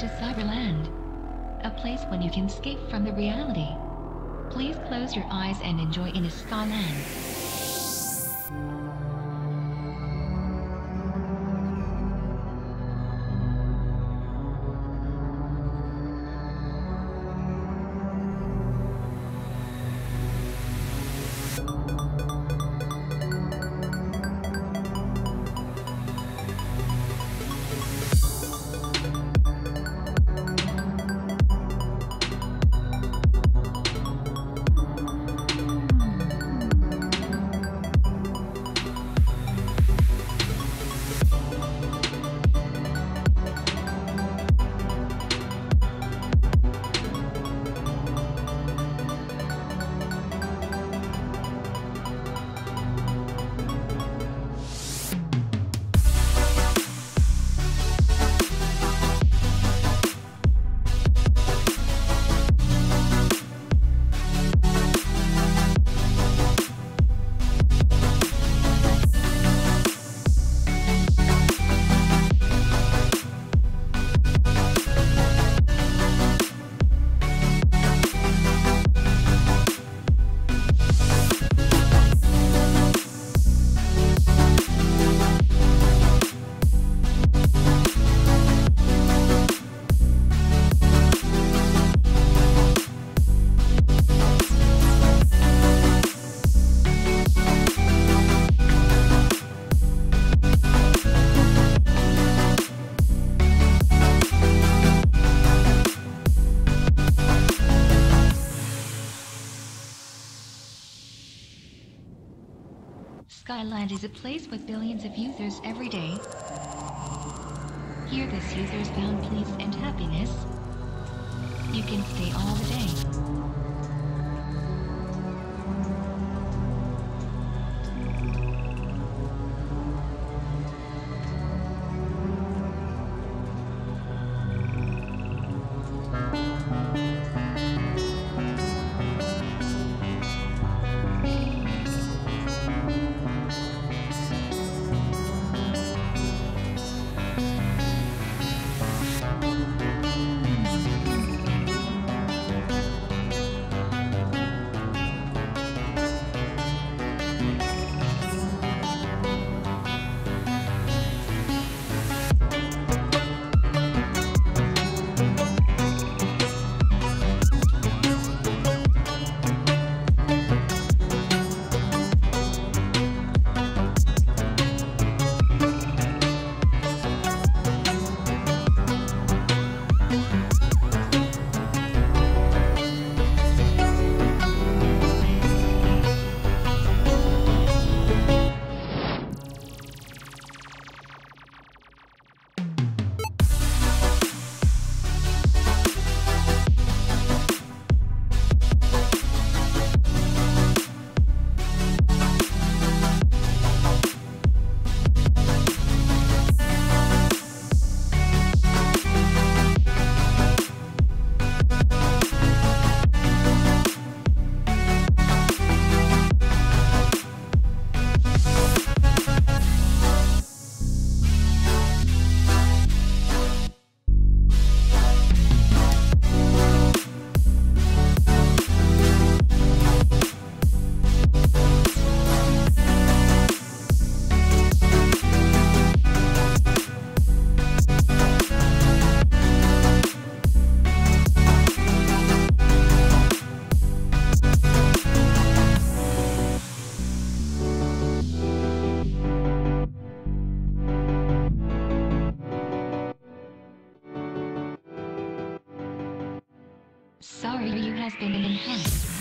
to Cyberland, a place when you can escape from the reality. Please close your eyes and enjoy in a Skyland. Skyland is a place with billions of users every day. Here these users found peace and happiness. You can stay all the day. Sorry, you has been enhanced.